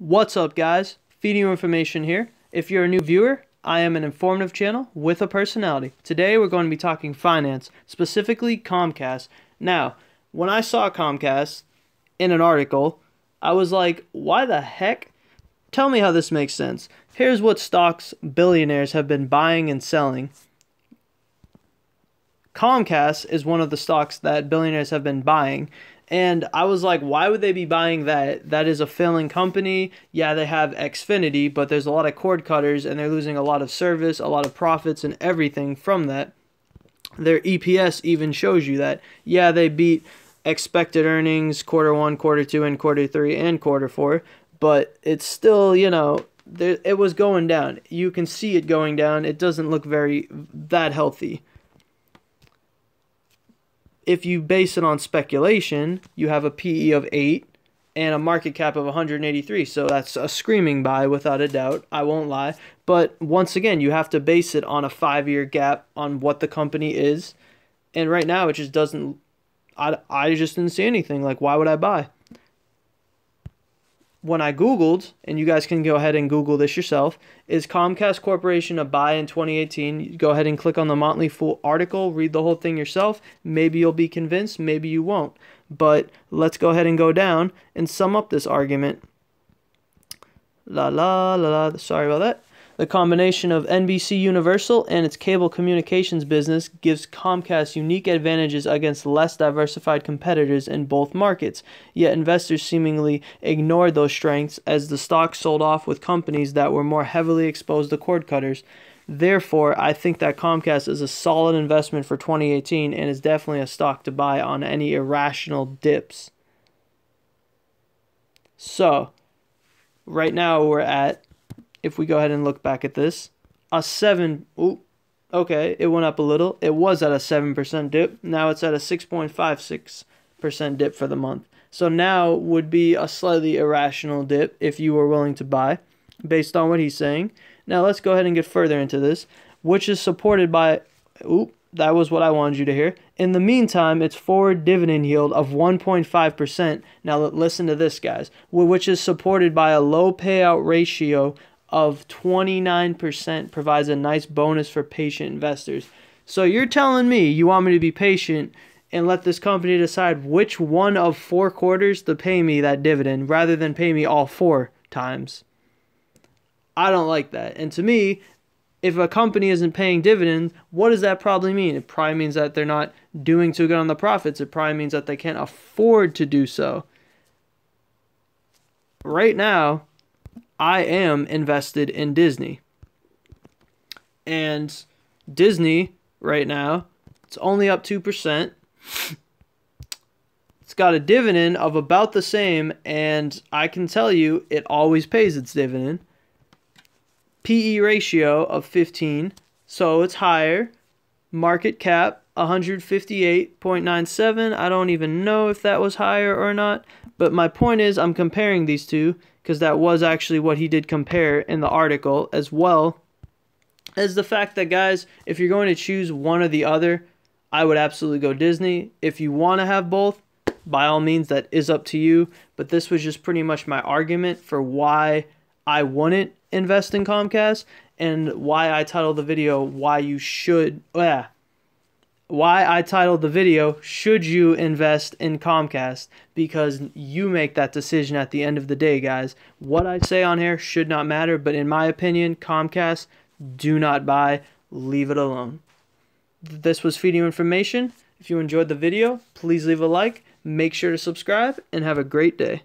What's up, guys? Feeding you information here. If you're a new viewer, I am an informative channel with a personality. Today, we're going to be talking finance, specifically Comcast. Now, when I saw Comcast in an article, I was like, why the heck? Tell me how this makes sense. Here's what stocks billionaires have been buying and selling. Comcast is one of the stocks that billionaires have been buying. And I was like, why would they be buying that? That is a failing company. Yeah, they have Xfinity, but there's a lot of cord cutters and they're losing a lot of service, a lot of profits, and everything from that. Their EPS even shows you that. Yeah, they beat expected earnings quarter one, quarter two, and quarter three, and quarter four, but it's still, you know, there, it was going down. You can see it going down. It doesn't look very that healthy if you base it on speculation, you have a PE of 8 and a market cap of 183. So that's a screaming buy without a doubt. I won't lie. But once again, you have to base it on a five year gap on what the company is. And right now, it just doesn't. I, I just didn't see anything. Like, why would I buy? When I Googled, and you guys can go ahead and Google this yourself, is Comcast Corporation a buy in 2018? Go ahead and click on the Motley Fool article, read the whole thing yourself. Maybe you'll be convinced, maybe you won't. But let's go ahead and go down and sum up this argument. La la la la, sorry about that. The combination of NBC Universal and its cable communications business gives Comcast unique advantages against less diversified competitors in both markets, yet investors seemingly ignored those strengths as the stock sold off with companies that were more heavily exposed to cord cutters. Therefore, I think that Comcast is a solid investment for 2018 and is definitely a stock to buy on any irrational dips. So, right now we're at if we go ahead and look back at this, a 7, ooh, okay, it went up a little. It was at a 7% dip. Now it's at a 6.56% dip for the month. So now would be a slightly irrational dip if you were willing to buy based on what he's saying. Now let's go ahead and get further into this, which is supported by, oop, that was what I wanted you to hear. In the meantime, its forward dividend yield of 1.5%. Now listen to this, guys, which is supported by a low payout ratio of 29% provides a nice bonus for patient investors. So you're telling me you want me to be patient and let this company decide which one of four quarters to pay me that dividend rather than pay me all four times. I don't like that. And to me, if a company isn't paying dividends, what does that probably mean? It probably means that they're not doing too good on the profits. It probably means that they can't afford to do so. Right now, I am invested in Disney. And Disney right now, it's only up 2%. It's got a dividend of about the same, and I can tell you it always pays its dividend. PE ratio of 15, so it's higher. Market cap 158.97. I don't even know if that was higher or not, but my point is I'm comparing these two because that was actually what he did compare in the article as well as the fact that guys, if you're going to choose one or the other, I would absolutely go Disney. If you want to have both, by all means that is up to you, but this was just pretty much my argument for why I wouldn't invest in Comcast and why I titled the video why you should yeah, why I titled the video, Should You Invest in Comcast? Because you make that decision at the end of the day, guys. What I say on here should not matter, but in my opinion, Comcast, do not buy, leave it alone. This was Feeding Information. If you enjoyed the video, please leave a like, make sure to subscribe, and have a great day.